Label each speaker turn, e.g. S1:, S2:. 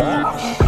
S1: boss.